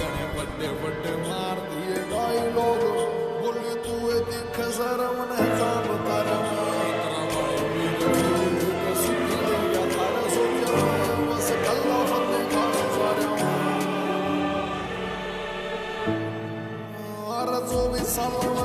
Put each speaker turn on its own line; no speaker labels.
गणे बड़े बड़े मार दिए डायलॉग बोले तू ये दिख शर्म ने जान तारा तेरा भाई वीर कसी ले गया तारा सोचा बस गल्ला फते खाने सारे अरजो भी साला